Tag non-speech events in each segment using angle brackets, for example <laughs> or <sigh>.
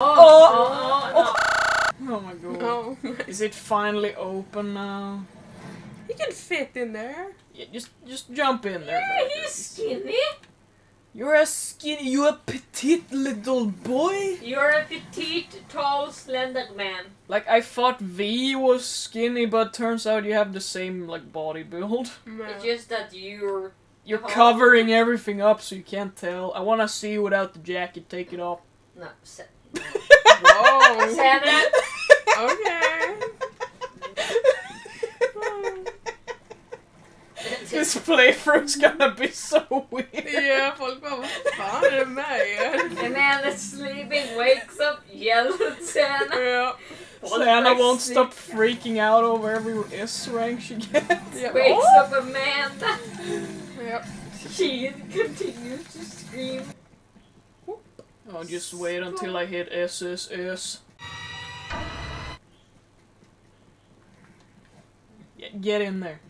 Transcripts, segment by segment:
Oh, oh, oh, Oh my god. Oh, Is it finally open now? he can fit in there. Yeah, just just jump in there. Yeah, baby. he's skinny. You're a skinny, you a petite little boy. You're a petite, tall, slender man. Like I thought V was skinny, but turns out you have the same like body build. No. It's just that you're. You're Oh. covering everything up so you can't tell. I wanna see you without the jacket. Take it off. No, Sa- Whoa. Sanna. okay. this playthrough's gonna be so weird. Ja, folk bara vad fan är det med er? A man that's sleeping wakes up, yells at Sanna. Ja. Sanna won't stop freaking out over every S rank she gets. Ja. Wakes Åh! up Amanda. Ja. She continues to scream. Oh, just wait until I hit SSS. Yeah, get in there.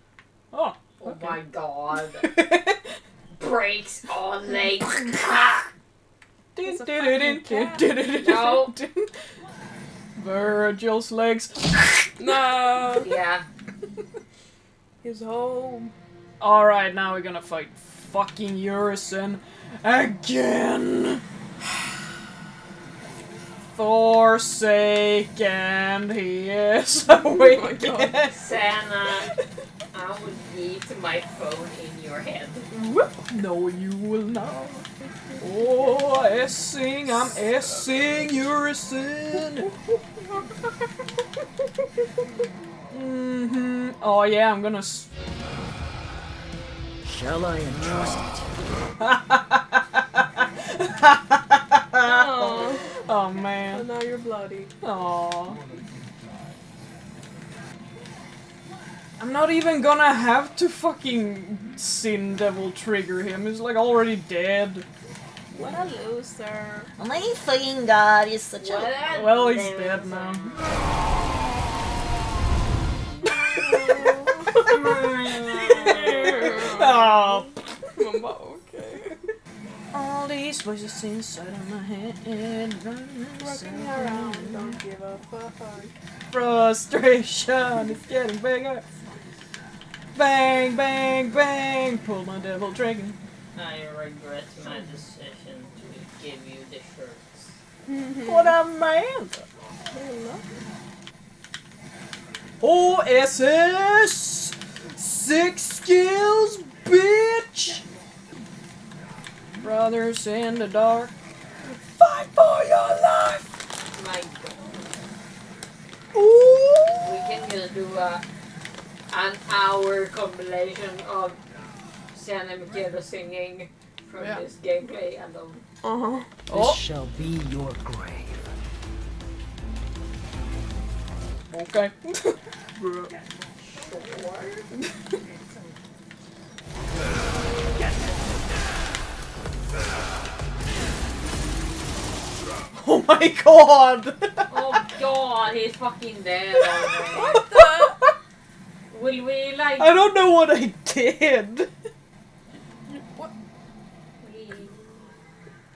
Oh. Oh Okay. my god. Breaks all legs. It's a fucking cat. No. Vergil's legs. <laughs> No. yeah. <laughs> He's home. Alright, now we're gonna fight fucking Urizen again. Forsaken, he is awake my God. again. Sanna, I will yeet my phone in your head. Whoop. No, you will not. Oh, S-ing, I'm S-ing Urizen. hmm Oh yeah, I'm gonna. S- Shall I entrust it? <laughs> Oh. Oh And man. Oh, now you're bloody. Aww. I'm not even gonna have to fucking Sin Devil trigger him. He's like already dead. What a loser. Oh my fucking god, he's such What a. a Well, he's damn dead now. <laughs> <laughs> Oh. These voices inside of my head. Rocking around, don't give a fuck. Frustration is getting bigger. Bang, bang, bang. Pull my devil dragon. I regret my decision to give you the shirts. <laughs> What a man. OSS! Six skills, bitch! Brothers in the dark, fight for your life! My god. Ooh! We can just do a, an hour compilation of Sanna Mikado singing from Yeah. this gameplay alone. Uh-huh. This Oh. shall be your grave. Okay. <laughs> oh my god! Oh god, he's fucking dead <laughs> oh the? Will we like... I don't know what I did.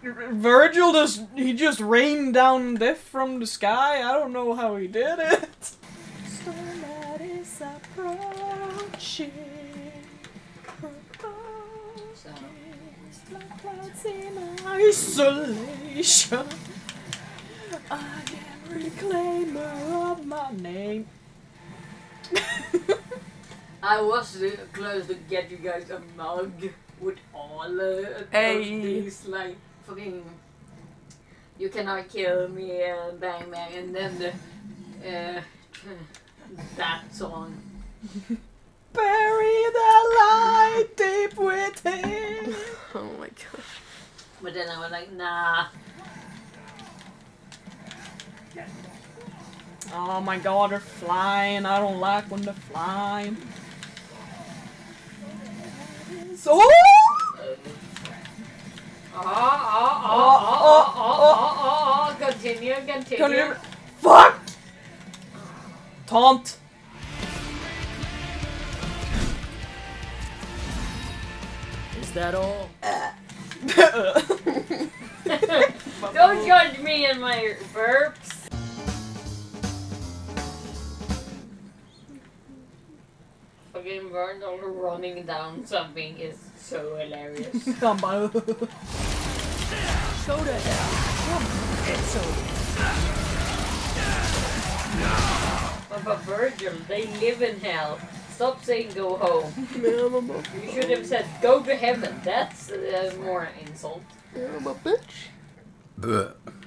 we- Vergil just he just rained down death from the sky. I don't know how he did it. Is approaching. Isolation. I am reclaimer of my name. <laughs> I was uh, close to get you guys a mug with all uh, Hey. of these like fucking you cannot kill me and bang bang and then the uh, <laughs> that song. <laughs> but then I was like, nah. Oh my god, they're flying. I don't like when they're flying. So. Oh, oh, oh, oh, oh, oh, oh, oh, oh, oh, oh. continue, continue. continue. Fuck! Taunt! Is that all? <laughs> Don't judge me and my burps. Fucking Vernal running down something is so hilarious. <laughs> Come on. Go to hell. It's but, but Vergil, they live in hell. Stop saying go home. <laughs> over. I'm a, You should have said go to heaven. That's uh, more insult. I'm a bitch.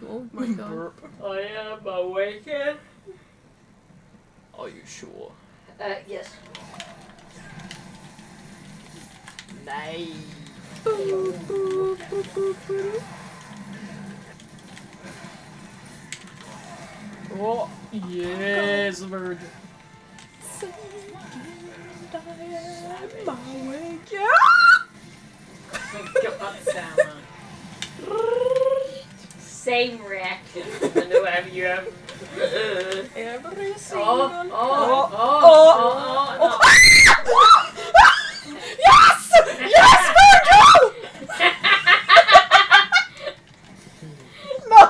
Oh my god. Burp. I am awakened. Are you sure? Uh, yes. Nay. Oh, yes, Vergil. God, Sama. Same reaction <laughs> whenever you have. Every Oh, single oh, oh, Oh, oh, oh, oh, no. <laughs> Yes! Yes, Vergil! <laughs> No!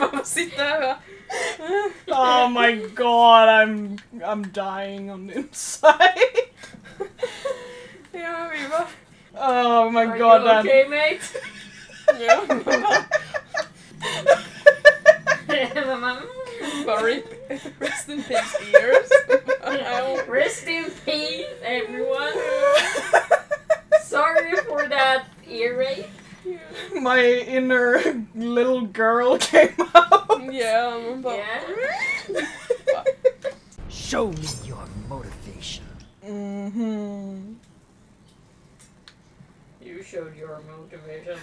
Varför sitter jag här? Oh my god, I'm I'm dying on the inside. Ja, vi var... Oh my Are god, you that okay, mate? Ja, Mamma, bara rip. Rest in peace ears. <laughs> Rest in peace, everyone. <laughs> Sorry for that ear rape. my inner little girl came out. Ja, man bara... Yeah. <laughs> Show me your motivation. Mm-hmm. You showed your motivation.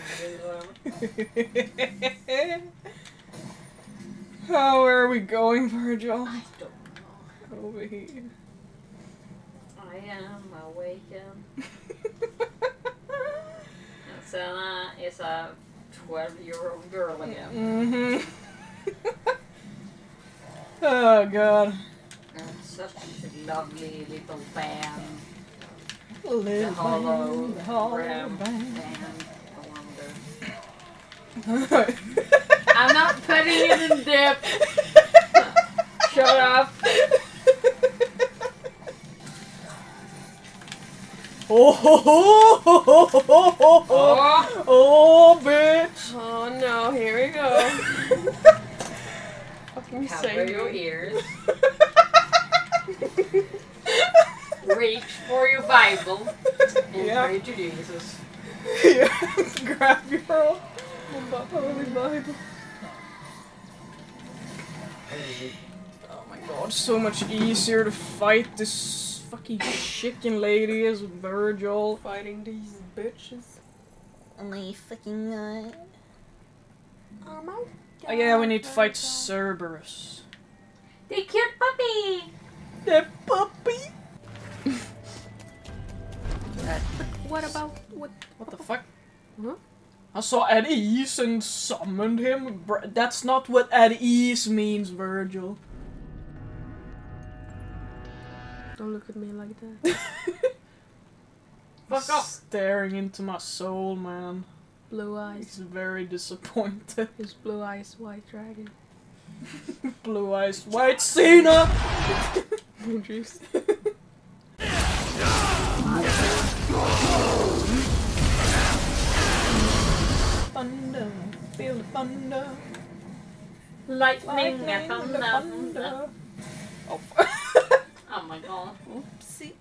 Oh, <laughs> where are we going, Vergil? I don't know. Over here. I am awakened. <laughs> Sanna is a 12 year old girl again. mm-hmm. <laughs> oh god. And such a lovely little band. Little hollow band, hollow ram band. band. I wonder. I'm not putting it in dip. Shut up. Oh, ho, ho, ho, ho. Oh, oh, bitch. Oh no, here we go. <laughs> Fucking cover your ears. <laughs> Reach for your Bible and Yeah. pray to Jesus. Yeah, <laughs> grab your holy Bible. Oh my god, so much easier to fight this fucking chicken lady as Vergil. Fighting these bitches. Only fucking god. Oh my Oh yeah, we need to fight Cerberus. The cute puppy. The puppy! What about what? What the fuck? Huh? I saw at ease and summoned him. Br- That's not what at ease means, Vergil. Don't look at me like that. <laughs> Fuck off. Staring into my soul, man. Blue eyes. He's very disappointed. His blue eyes, white dragon. <laughs> Blue eyes, white Cena! <laughs> Juice. The thunder. Lightning, Lightning, and thunder. thunder. Oh, <laughs> Oh my god. oopsie.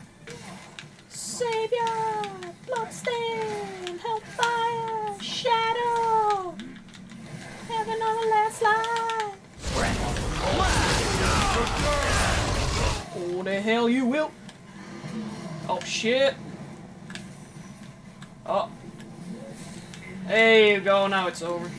Savior, bloodstain, hellfire, shadow. Heaven on the last line. Oh, the hell you will. Oh, shit. Oh. There you go, now it's over.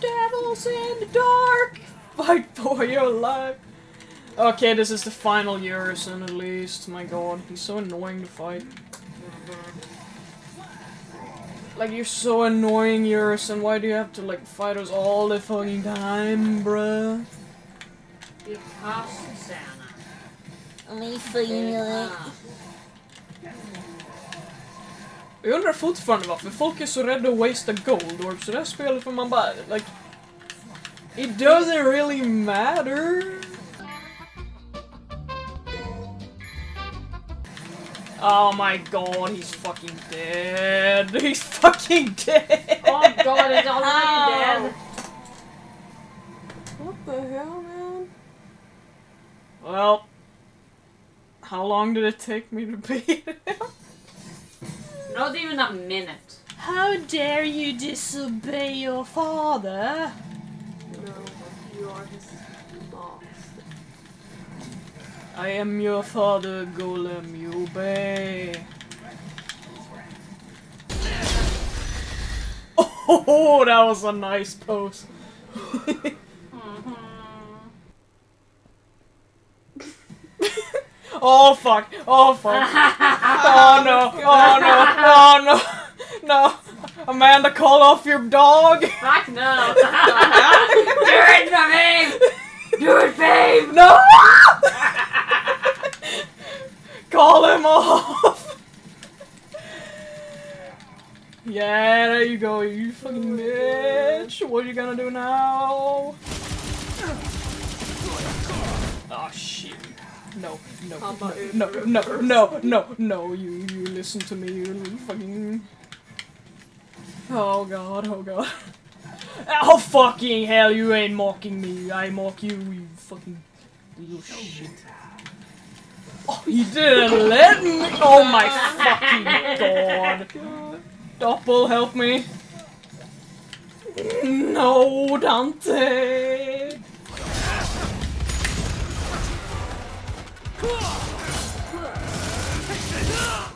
Devils in the dark! Fight for your life! Okay, this is the final Urizen at least. My god, he's so annoying to fight. Like, you're so annoying, Urizen. Why do you have to, like, fight us all the fucking time, bruh? Because Santa. Me fucking uh, Jag undrar fortfarande varför folk är så rädda att wastea gold orbs i det här spelet för man bara, like... It doesn't really matter. Oh my god, he's fucking dead. <laughs> He's fucking dead. Oh god, it's already dead! What the hell, man? Well, how long did it take me to beat <laughs> him? Not even a minute. How dare you disobey your father? No, you are his boss. I am your father, Golem, you obey. <laughs> Oh, that was a nice pose. Mm-hmm. oh fuck, oh fuck. Oh no, oh no, oh no, no. Amanda, call off your dog. Fuck no! <laughs> Do it, babe! Do it, babe! No! <laughs> Call him off! Yeah, there you go, you fucking bitch! What are you gonna do now? Oh shit. No, no, you no, no, no, no, no, you, you listen to me, you fucking... Oh god, oh god. Oh fucking hell, you ain't mocking me, I mock you, you fucking little shit. Oh, you didn't let me! Oh my fucking god! Doppel, help me! No, Dante!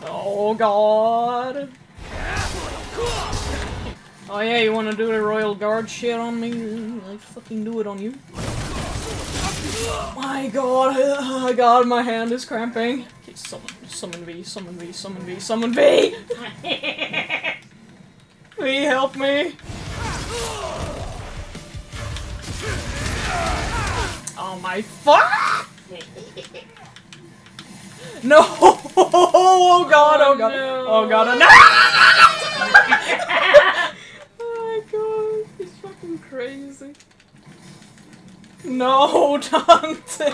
Oh god! Oh yeah, you wanna do the Royal Guard shit on me? I fucking do it on you. My god, oh god, my hand is cramping. Okay, summon, summon V, summon V, summon V, summon V! <laughs> V, help me! Oh my fuck! <laughs> No! <laughs> Oh god, oh god, oh, oh god, oh no! Oh my god, he's fucking crazy. No, <laughs> Dante!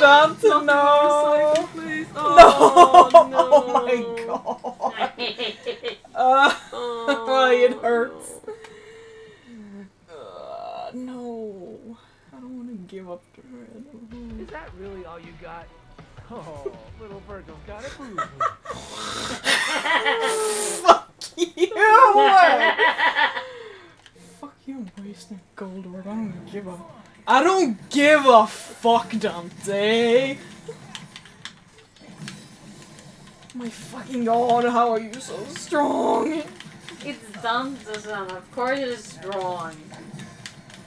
Dante, Not no! motorcycle, please. No! Oh, no! <laughs> Oh my god! <laughs> Uh, Oh, it hurts. no. uh, no. I don't want to give up to Red. Is that really all you got? Oh, little Vergil's got a boo boo. Fuck you! Fuck you, I'm wasting gold orb. I don't give a. I don't give a fuck, Dante! My fucking god, how are you so strong? It's Dante, son. Of course it's strong.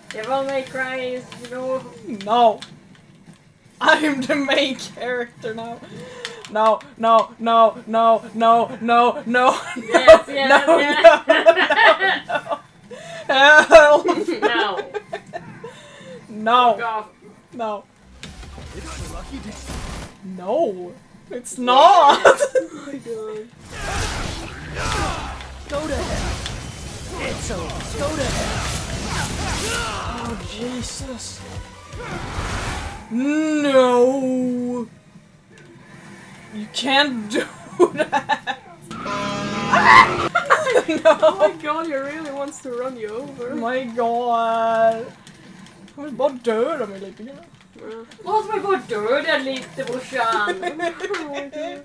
Devil May Cry is, you know, No. I'm the main character now. No, no, no, no, no, no, no, Yes, no, yes, no, yes. no, no. Help! No. <laughs> <laughs> No, no, lucky no. It's not. Oh my <laughs> god. Go to hell. It's over. Go to hell. Oh Jesus. No. You can't do <laughs> that. <laughs> Oh my god, he really wants to run you over. Oh My god. Jag vill bara döda mig lite grann. Uh, Låt mig gå döda lite brorsan. oh.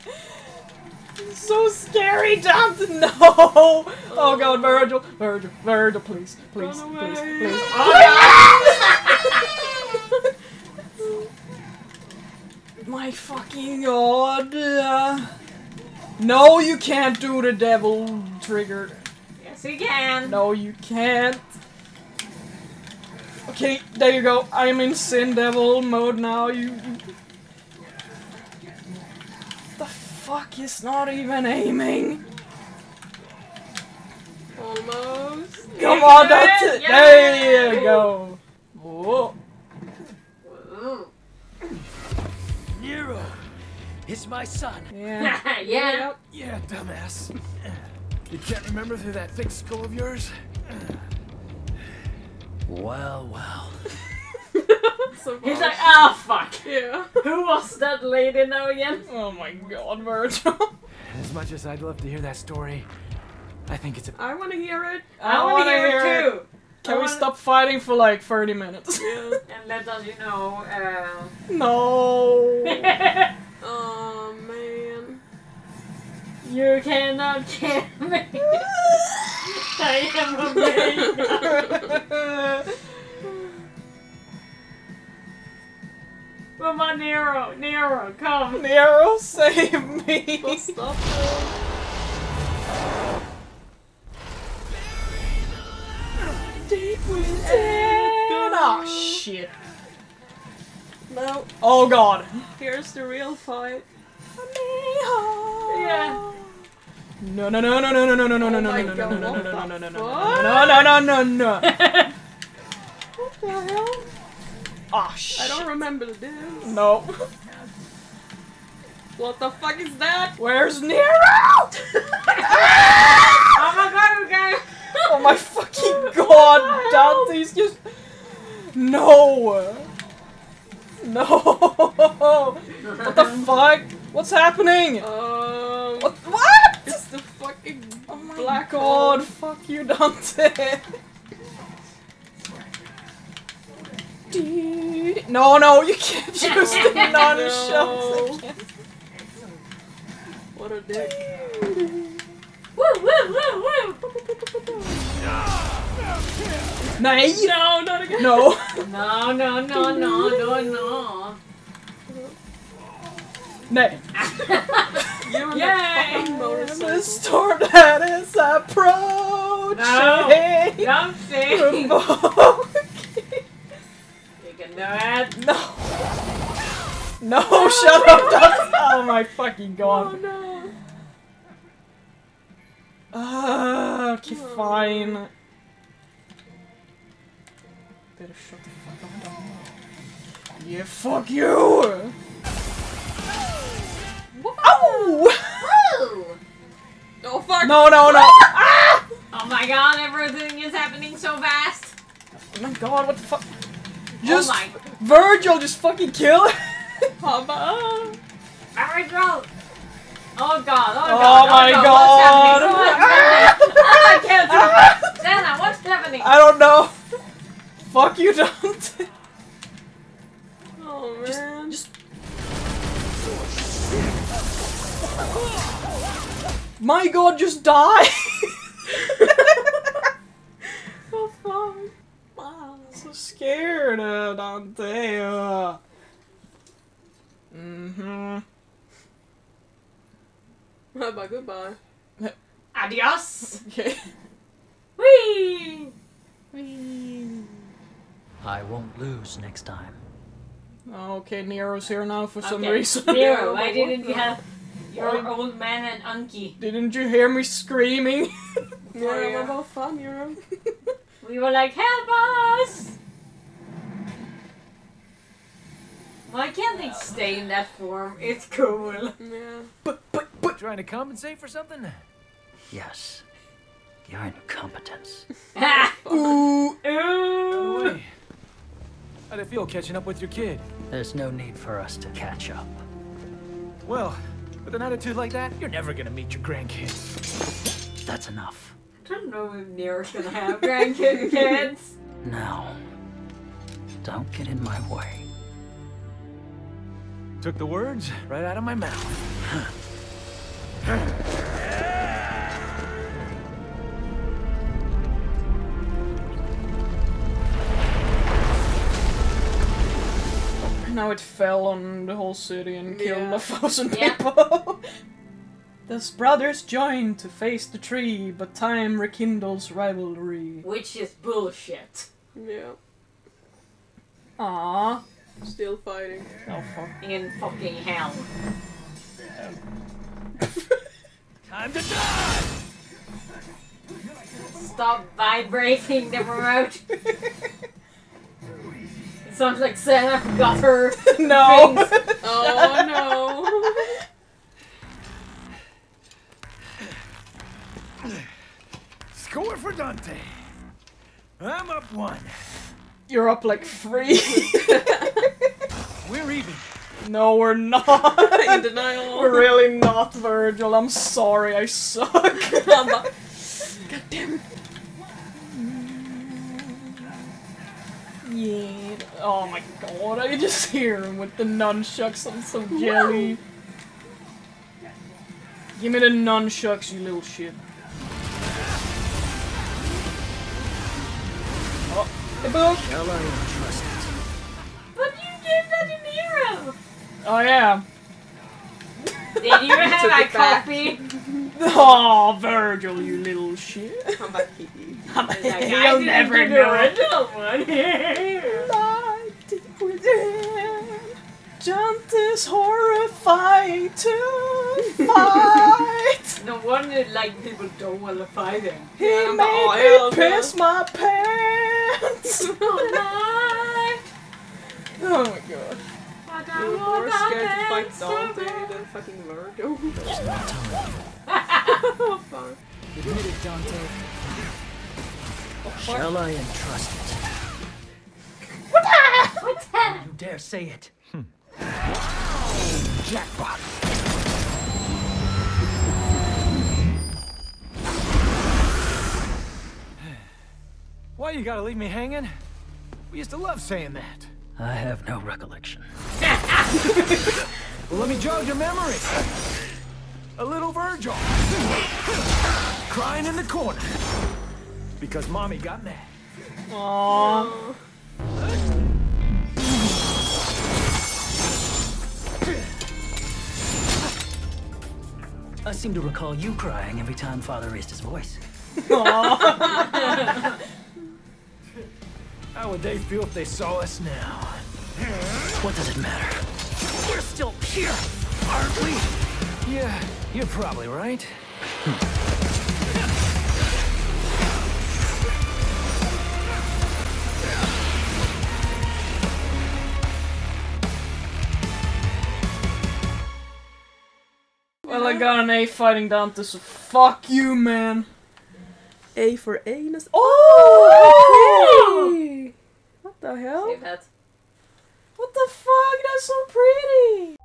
So scary, Dante! No! Oh god, Vergil, Vergil, Vergil, please, please, Run please, away. please. <laughs> My fucking god! No, you can't do the devil trigger. Yes, you can. No, you can't. Okay, there you go. I'm in Sin Devil mode now. You. The fuck is not even aiming? Almost. Come on, that's it. Yay! There you go. Whoa. It's my son. Yeah. <laughs> yeah. Yeah, dumbass. You can't remember through that thick skull of yours? Well, well. <laughs> So He's like, ah, fuck. yeah. Who was that lady now again? Oh my god, Vergil. As much as I'd love to hear that story, I think it's a. I want to hear it. I, want to wanna hear it it. too. Can I we wanna- stop fighting for like 30 minutes? Yeah. <laughs> And let us, you know, uh... no. Oh man. you cannot kill me. <laughs> I am a baby. Come on, Nero, Nero, come. Nero, save me. Well, stop Now, Oh god. here's the real fight. Yeah. No no no no no no no no no no Oh no my no no God, no no what no no the no no fuck? no no no no no. What the hell? Oh shit. I don't remember the dance. No. What the fuck is that? Where's Nero? Oh my god, okay. Oh my fucking god, Dante's just. No! No! What the fuck? What's happening? Um, What? What? it's the fucking Oh my black god, hole. fuck you, Dante! Dee- No, no, you can't <laughs> use the non-shells. No. What a dick. Woo, woo, woo, woo. Nej! No, not again. No! No, no, no, no, no, no. Nej! <laughs> You're on Yay! the fucking The motorcycle. storm that is approaching! Sing. Provoking- You can do it. No! No, shut up! That's, oh my fucking god. Oh no. Ah, okay, fine. Better shut the fuck up. Yeah, fuck you! No, no, no! Ah! <laughs> Oh my god, everything is happening so fast. Oh my god, what the fuck? Just oh. Vergil, just fucking kill! <laughs> Papa. Alright, go. Oh god, oh Oh my oh god. What's happening? What's happening? I can't do it. <laughs> Dana, what's happening? I don't know. Fuck you, don't! Oh man. Just. My god, just die! <laughs> Oh fuck. Wow. so scared, uh, Dante. Uh. Mm-hmm. Bye bye goodbye. Adios. Okay. <laughs> Whee! I won't lose next time. Okay, Nero's here now for some Okay, reason. Nero, why didn't you have your old man and Anki? Didn't you hear me screaming? <laughs> Yeah, yeah. what about fun, Euro? <laughs> We were like, help us! Why can't they stay in that form? It's cool. Yeah. but, but, but. Trying to compensate for something? Yes. Your incompetence. <laughs> Ooh. Ooh. Wait. How'd it feel catching up with your kid? There's no need for us to catch up. Well, with an attitude like that, you're never gonna meet your grandkids. That's enough. I don't know if Nero's gonna have grandkids. <laughs> kids. Now, don't get in my way. Took the words right out of my mouth. <laughs> Now it fell on the whole city and killed Yeah. a thousand Yeah. people. <laughs> Thus brothers join to face the tree, but time rekindles rivalry. Which is bullshit. Yeah. Aww. Still fighting. Oh fuck. In fucking hell. Time to die! Stop vibrating the remote. <laughs> Sounds like Sarah forgot her <laughs> <laughs> No! things. Oh no. <laughs> Score for Dante. I'm up one. You're up like three. We're even. no, we're not. In denial. We're really not, Vergil. I'm sorry, I suck. God damn it. Yeah. Oh my god, I just hear him with the nunchucks. I'm so jelly. Give me the nunchucks, you little shit. Oh, hey, Boog. Shall I entrust it? But you gave that to Nero! Oh yeah. Did you <laughs> have Took a it copy? <laughs> Oh, Vergil, you little shit. Come back, Kiki. I'm Like, <laughs> I He'll didn't never do the know. original one. Light within. Dante's horrifying to fight. no wonder like people don't want to fight him. he Yeah, made oh, me hell piss my pants. <laughs> Oh, oh my god. I got You're more more scared to fight Dante's Dante than fucking Vergil. There's <laughs> no time. oh, fuck. Admit it, Dante. Shall I entrust it? What's that? You dare say it? Hmm. Jackpot. Why you gotta leave me hanging? We used to love saying that. I have no recollection. Well, let me jog your memory. A little Vergil. Crying in the corner. Because mommy got mad. Aww. I seem to recall you crying every time Father raised his voice. How would they feel if they saw us now? What does it matter? We're still here, aren't we? Yeah, you're probably right. Hmm. Well, I got an A fighting Dante, so fuck you, man. A for anus. Oh! okay. What the hell? Save that. What the fuck? That's so pretty.